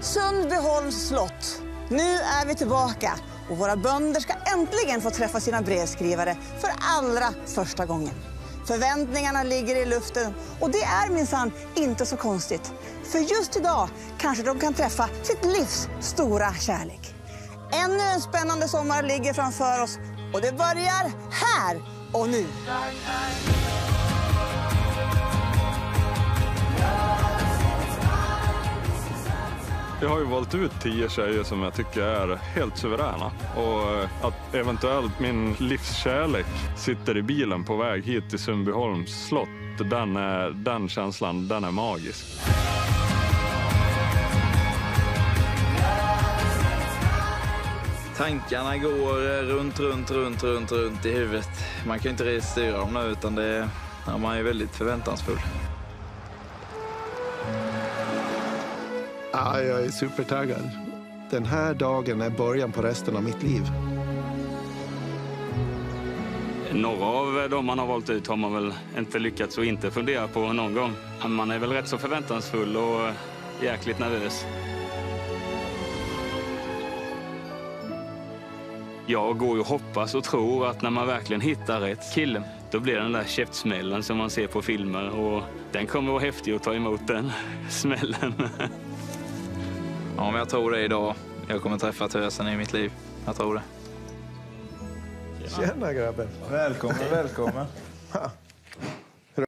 Sundbyholms slott. Nu är vi tillbaka och våra bönder ska äntligen få träffa sina brevskrivare för allra första gången. Förväntningarna ligger i luften och det är minsann inte så konstigt. För just idag kanske de kan träffa sitt livs stora kärlek. Ännu en spännande sommar ligger framför oss och det börjar här och nu. Jag har ju valt ut tio tjejer som jag tycker är helt suveräna. Och att eventuellt min livskärlek sitter i bilen på väg hit till Sundbyholms slott, den, är, den känslan, den är magisk. Tankarna går runt, runt, runt, runt, runt i huvudet. Man kan inte riktigt styra dem nu, utan det, ja, man är väldigt förväntansfull. Ja, jag är supertaggad. Den här dagen är början på resten av mitt liv. Några av dem man har valt ut har man väl inte lyckats att inte fundera på någon gång. Man är väl rätt så förväntansfull och jäkligt nervös. Jag går ju och hoppas och tror att när man verkligen hittar rätt kille, då blir det den där käftsmällen som man ser på filmer och den kommer vara häftig att ta emot den smällen. Ja, men jag tror det idag. Jag kommer träffa tösen i mitt liv. Jag tror det. Tjena grabben. Välkommen, välkommen.